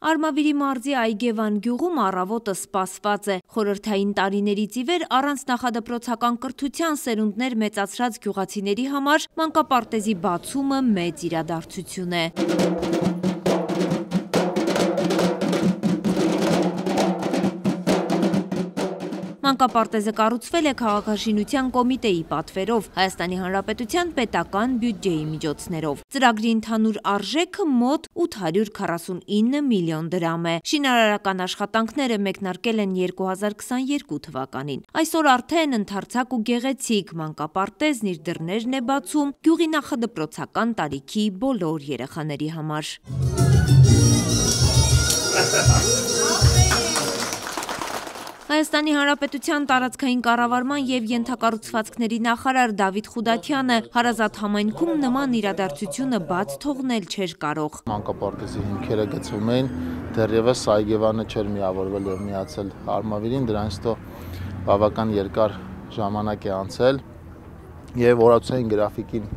Արմավիրի մարզի Այգևան գյուղում առավոտը սպասված է։ Խորհրդային տարիներից ի վեր առանց նախադպրոցական կրթության սերունդներ մեծացրած գյուղացիների համար մանկապարտեզի բացումը մեծ իրադարձություն է։ Մանկապարտեզը կառուցվել է քաղաքաշինության կոմիտեի պատվերով Հայաստանի Հանրապետության պետական բյուջեի միջոցներով։ Ծրագրի ընդհանուր արժեքը մոտ 849 միլիոն դրամ է։ Շինարարական աշխատանքները մեկնարկել են 2022 թվականին։ Այսօր արդեն ընդարձակ ու գեղեցիկ մանկապարտեզն իր դռներն է բացում գյուղի նախադպրոցական տարիքի բոլոր երեխաների համար։ Հայաստանի Հանրապետության տարածքային կառավարման եւ ենթակառուցվածքների նախարար Դավիթ Խուդատյանը հարազատ համայնքում նման իրադարձությունը բաց թողնել չէր կարող։ Մանկապարտեզի հիմքերը գծվում էին, դեռևս Այգևանը չէր միավորվել եւ միացել Արմավիրին, դրանից հետո բավական երկար ժամանակ է անցել եւ օրացային գրաֆիկին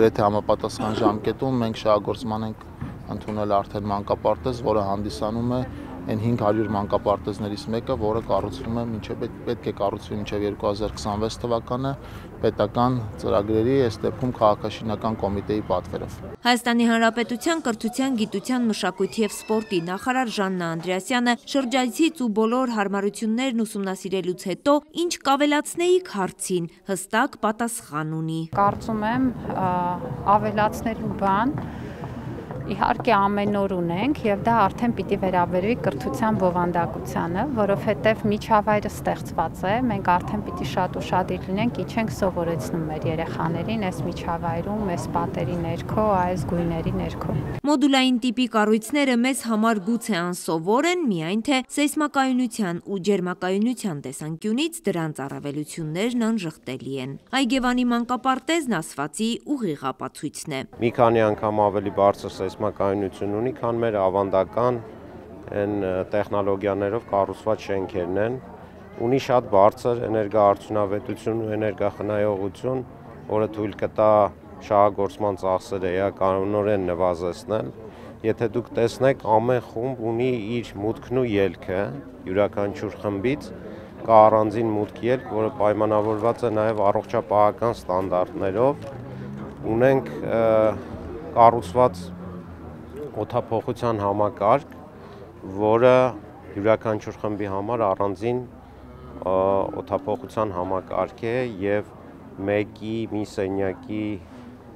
գրեթե համապատասխան ժամկետում մենք շահագործման ենք ընդունել արդեն մանկապարտեզ, որը հանդիսանում է այն 500 մանկապարտեզներից մեկը, որը կառուցվում է մինչև պետք է կառուցվի մինչև 2026 թվականը պետական ծրագրերի, այս դեպքում քաղաքաշինական կոմիտեի պատվերով։ Հայաստանի Հանրապետության կրթության, գիտության, մշակույթի եւ սպորտի նախարար Ժաննա Անդրեասյանը շրջայցից ու բոլոր հարմարություններն ուսումնասիրելուց հետո ինչ կավելացնեիք հարցին, հստակ պատասխան ունի։ Կարծում եմ ավելացնելու բան իհարկե ամեն օր ունենք եւ դա արդեն պիտի վերաբերվի կրթության բովանդակությանը, որովհետեւ միջավայրը ստեղծված է, մենք արդեն պիտի շատ ուշադիր լինենք, իջենք սովորեցնում մեր երեխաներին այս միջավայրում, այս պատերի ներքո, այս գույների ներքո։ Մոդուլային տիպի կառույցները մեզ համար գուցե անսովոր են, միայն թե սեյսմակայունության ու ջերմակայունության տեսանկյունից դրանց առավելություններն անժխտելի են։ Այգևանի մանկապարտեզն ասվածի ուղիղ ապացույցն է։ Մի քանի անգամ ավելի բարձր սեյսմակայունություն ունի, քան մեր ավանդական այն տեխնոլոգիաներով կառուցված շենքերն են։ Ունի շատ բարձր էներգոարդյունավետություն ու էներգախնայողություն, որը թույլ կտա շահագործման ծախսերը էականորեն նվազեցնել։ Եթե դուք տեսնեք, ամեն խումբ ունի իր մուտքն ու ելքը յուրաքանչյուր խմբից կա առանձին մուտք ելք, որը պայմանավորված է նաև առողջապահական ստանդարտներով։ Ունենք կառուցված օթափողության համակարգ, որը յուրաքանչյուր խմբի համար առանձին օթափողության համակարգ է եւ մեկի մի սենյակի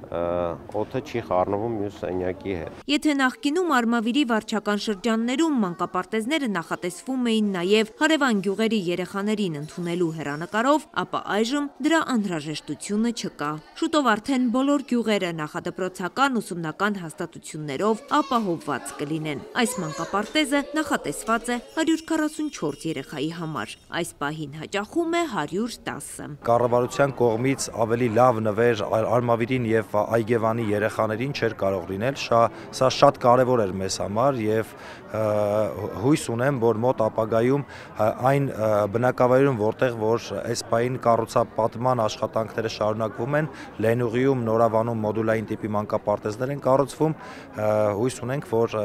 օդը չի խառնվում մյուս սենյակի հետ։ Եթե նախկինում Արմավիրի վարչական շրջաններում մանկապարտեզները նախատեսվում էին նաև հարևան գյուղերի երեխաներին ընդունելու հերանեկարով, ապա այժմ դրա անհրաժեշտությունը չկա։ Շուտով արդեն բոլոր գյուղերը նախադպրոցական ուսումնական հաստատություններով ապահովված կլինեն։ Այս մանկապարտեզը նախատեսված է 144 երեխայի համար։ Այս պահին հաճախում է 110-ը։ Կառավարության կողմից ավելի լավ նվեր Արմավիրին եւ Այգևանի երեխաներին չէր կարող լինել։ Շա, սա շատ կարևոր էր մեզ համար եւ հույս ունեմ, որ մոտ ապագայում այն բնակավայրում, որտեղ որ այս պայն կառուցապատման աշխատանքները շարունակվում են, Լենուղիում նորավանում մոդուլային տիպի մանկապարտեզներ են կառուցվում, հույս ունենք, որ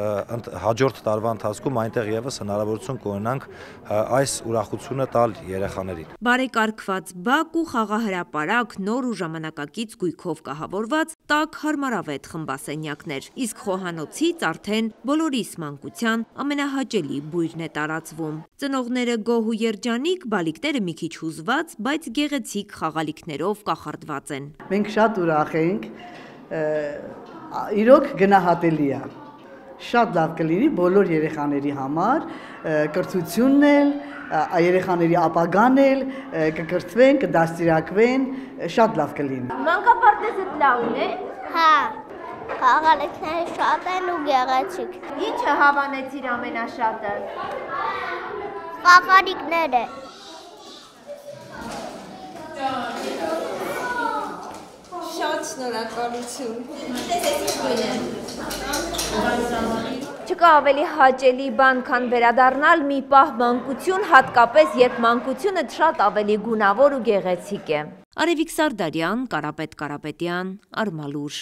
հաջորդ տարվա ընթացքում այնտեղ եւս հնարավորություն կունենանք այս ուրախությունը տալ երեխաներին։ Բարեկարգված բակ ու խաղահրապարակ նոր ու ժամանակակից գույքով կահավորված տակ հարմարավետ խմբասենյակներ, իսկ խոհանոցից արդեն բոլորիս մանկության ամենահաճելի բույրն է տարածվում։ Ծնողները գոհ ու երջանիկ, բալիկները մի քիչ հուզված, բայց գեղեցիկ խաղալիքներով կախարդված են։ Մենք շատ ուրախ ենք, իրոք գնահատելի է շատ լավ կլինի բոլոր երեխաների համար, կրթությունն էլ, երեխաների ապագան էլ կկրթվեն, կդաստիարակվեն, շատ լավ կլինի։ Մանկապարտեզը լավն է։ Հա։ Խաղալիքները շատ են ու գեղեցիկ։ Ինչը հավանեցիր ամենաշատը։ Խաղալիքները։ Շատ շնորհակալություն։ Տեսեք ինչ գույն է։ Չկա ավելի հաճելի բան, քան վերադառնալ մի պահ մանկություն, հատկապես երբ մանկությունը շատ ավելի գունավոր ու գեղեցիկ է։ Արևիկ Սարդարյան, Կարապետ Կարապետյան, Արմալուր